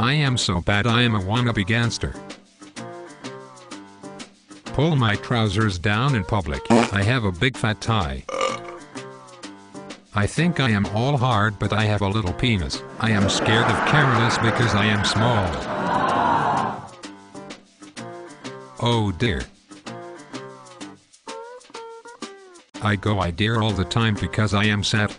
I am so bad I am a wannabe gangster. Pull my trousers down in public. I have a big fat tie. I think I am all hard but I have a little penis. I am scared of cameras because I am small. Oh dear. I go I dear all the time because I am sad.